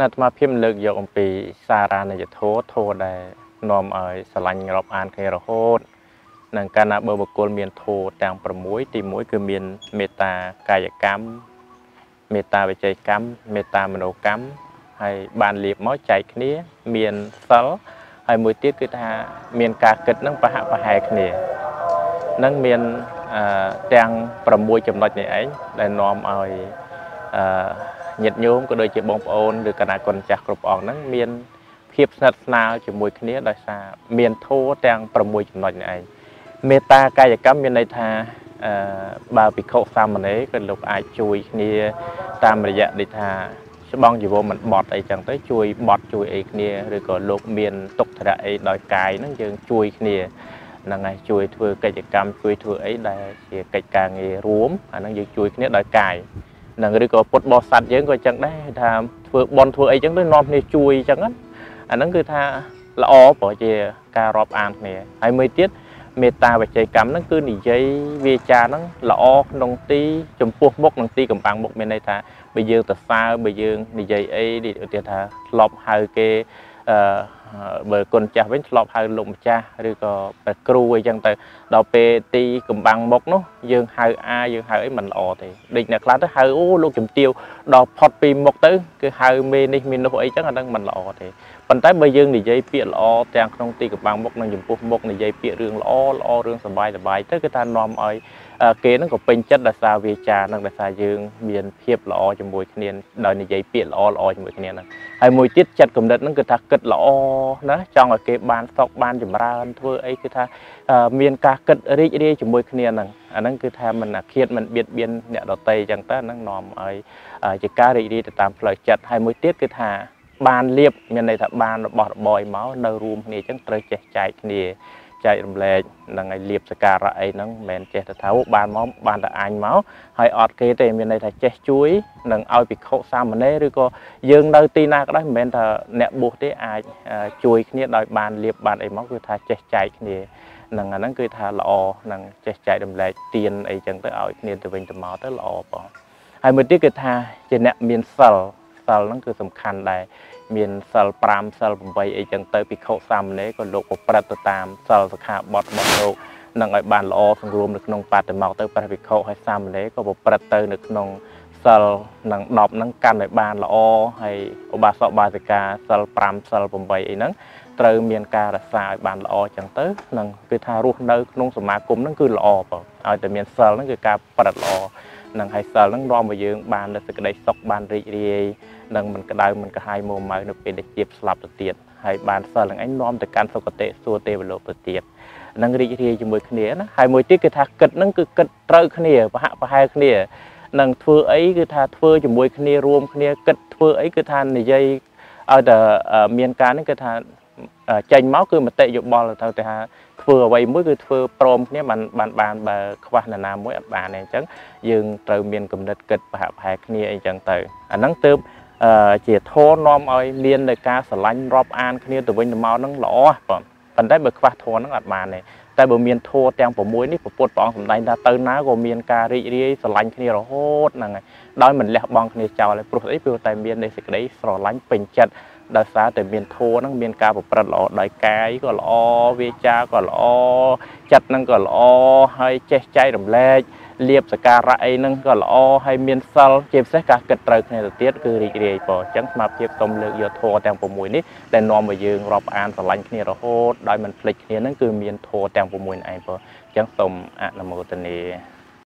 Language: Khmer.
ណាត់អាត្មាភាពលើកយកអំពីសារណយធោធោដែលនាំឲ្យស្រឡាញ់រាប់អានគ្នារហូតនឹងកាលណាបើបុគ្គលមានធោទាំង6ទី1គឺមានមេត្តាកាយកម្មមេត្តាវិច័យកម្មមេត្តាមនោកម្មហើយបានលៀបមកចែកគ្នា មានសិលហើយមួយទៀតគឺថាមានការគិតនឹងប្រហាក់ប្រហែលគ្នានឹងមានទាំង6ចំណុចនេះឯងដែលនាំឲ្យអឺ ញាតិញោមក៏ដូចជាបងប្អូនឬគណៈគុណចាស់គ្រប់អង្គហ្នឹងមានភាពស្និទ្ធស្នាលជាមួយគ្នាដោយសារមានធម៌ទាំង6ចំណុចនេះឯងមេត្តាកាយកម្មមានន័យថាអឺបើភិក្ខុសាមណេរក៏លោកអាចជួយគ្នាតាមរយៈដូចថាច្បងជីវរមិនបត់អីចឹងទៅជួយបត់ជួយអីគ្នាឬក៏លោកមានទុកធរៈអីដោយកាយហ្នឹងយើងជួយគ្នាហ្នឹងហើយជួយធ្វើកិច្ចកម្មជួយធ្វើអីដែលជាកិច្ចការងាររួមអាហ្នឹងយើងជួយគ្នាដោយកាយ នឹងឬក៏ពុទ្ធបរិស័ទយើងក៏ចឹងដែរថាធ្វើបន់ធ្វើអីចឹងទៅនាំគ្នាជួយចឹងណាអាហ្នឹងគឺថាល្អព្រោះជាការរាប់អានគ្នាហើយមួយទៀតមេត្តាវិច័យកម្មហ្នឹងគឺនិយាយវាចាហ្នឹងល្អក្នុងទីចំពោះមុខនិងទីកំបាំងមុខមានន័យថាបើយើងទៅសើបើយើងនិយាយអីឧទាហរណ៍ថាធ្លាប់ហៅគេអឺ បើគុណចាស់វិញធ្លាប់ហៅលោកម្ចាស់ឬក៏ព្រះគ្រូអីចឹងទៅដល់ពេលទីកំបាំងមុខនោះយើងហៅអាយើងហៅអីមិនល្អទេដូចអ្នកខ្លះទៅហៅអូលោកជំទាវដល់ផុតពីមុខទៅគឺហៅមេនេះមេនោះអីចឹងអាហ្នឹងមិនល្អទេប៉ុន្តែបើយើងនិយាយពាក្យល្អទាំងក្នុងទីកំបាំងមុខនិងចំពោះមុខនិយាយពាក្យរឿងល្អល្អរឿងសប្បាយសប្បាយទៅគឺថានាំឲ្យ គេនឹងក៏ពេញចិត្តដោយសារវាចានឹងដោយសារយើងមានភាពល្អជាមួយគ្នាដោយនិយាយពាក្យល្អល្អជាមួយគ្នាហ្នឹងហើយមួយទៀតចិត្តគំនិតហ្នឹងគឺថាគិតល្អណាចង់ឲ្យគេបានសុខបានចម្រើនធ្វើអីគឺថាមានការគិតរីករាយជាមួយគ្នាហ្នឹងអាហ្នឹងគឺថាមិនអាឃាតមិនបៀតបៀនអ្នកដតីអញ្ចឹងទៅហ្នឹងនាំឲ្យជាការរីករាយទៅតាមផ្លូវចិត្តហើយមួយទៀតគឺថាបានលៀបមានន័យថាបានរបស់របរមកនៅរួមគ្នាអញ្ចឹងត្រូវចេះចែកគ្នា ចែករំលែកនឹងឲ្យលៀបសការៈអីហ្នឹងមិនមែនចេះតែថាបានមកបានតែអញមកហើយអត់គេទេមានន័យថាចេះជួយនឹងឲ្យភិក្ខុសាមណេរឬក៏យើងនៅទីណាក៏ដោយមិនមែនថាអ្នកបួសទេអាចជួយគ្នាដោយបានលៀបបានអីមកគឺថាចេះចែកគ្នានឹងអាហ្នឹងគឺថាល្អនឹងចេះចែករំលែកទៀនអីចឹងទៅឲ្យគ្នាទៅវិញទៅមកទៅល្អបងហើយមួយទៀតគឺថាជាអ្នកមានសិលសិលហ្នឹងគឺសំខាន់ដែរ មានសិល5សិល8អីចឹងទៅភិក្ខុសាមណេរក៏លោកប្រព្រឹត្តទៅតាមសិលសិក្ខាបទរបស់លោកនឹងឲ្យបានល្អសង្រួមនៅក្នុងបដិមកទៅព្រះភិក្ខុហើយសាមណេរក៏ប្រព្រឹត្តទៅនៅក្នុងសិលនឹង10ហ្នឹងកាន់ឲ្យបានល្អហើយឧបាសកបាសិកាសិល5សិល8អីហ្នឹងត្រូវមានការរក្សាឲ្យបានល្អចឹងទៅនឹងគឺថារស់នៅក្នុងសមាគមហ្នឹងគឺល្អបងឲ្យតែមានសិលហ្នឹងគឺការប្រព្រឹត្តល្អ នឹងហើយសិលហ្នឹងនាំឲ្យយើងបាននូវសេចក្តីសុខបានរីករាយនឹងមិនក្តៅមិនកាហាយមួម៉ៅនៅពេលដែលជាស្លាប់ទៅទៀតហើយបានសិលនឹងឯងនាំទៅកាន់សុគតិសួគ៌ទេវលោកទៅទៀតនឹងរីករាយជាមួយគ្នាណាហើយមួយទៀតគឺថាគិតហ្នឹងគឺគិតត្រូវគ្នាប្រហាក់ប្រហែលគ្នានឹងធ្វើអីគឺថាធ្វើជាមួយគ្នារួមគ្នាគិតធ្វើអីគឺថានិយាយឲ្យតែមានការនេះគឺថា ចេញមកគឺមតិយោបល់ទៅថាធ្វើអ្វីមួយគឺធ្វើព្រមគ្នាបានបានបានបើខ្វះនរណាមួយអត់បានទេអញ្ចឹងយើងត្រូវមានគំនិតគិតប្រហាក់ប្រហែលគ្នាអីចឹងទៅអាហ្នឹងទើបជាធម៌នាំឲ្យមាននៅការស្រឡាញ់រាប់អានគ្នាទៅវិញទៅមកហ្នឹងល្អបងប៉ុន្តែបើខ្វះធម៌ហ្នឹងអត់បានទេតែបើមានធម៌ទាំង6នេះពុទ្ធព្រះអង្គសម្ដែងថាទៅណាក៏មានការរីករាយស្រឡាញ់គ្នារហូតហ្នឹងហើយដោយមិនលះបង់គ្នាចោលទេព្រោះអីព្រោះតែមាននៃសេចក្តីស្រឡាញ់ពេញចិត្ត ដោយសារតែមានធัวហ្នឹងមានការប្រព្រឹត្តល្អដោយកាយក៏ល្អវាចាក៏ល្អចិត្តហ្នឹងក៏ល្អហើយចេះចែករំលែកលៀបសការៈអីហ្នឹងក៏ល្អហើយមានសិលជាពិសេសការគិតត្រូវគ្នាទៅទៀតគឺរីករាយពោអញ្ចឹងស្មារតីសូមលើកយកធัวទាំង6នេះដែលនាំឲ្យយើងរាប់អានស្រឡាញ់គ្នារហូតដោយមិនភ្លេចគ្នាហ្នឹងគឺមានធัวទាំង6នេះឯងពោអញ្ចឹងសូមអនុមោទនា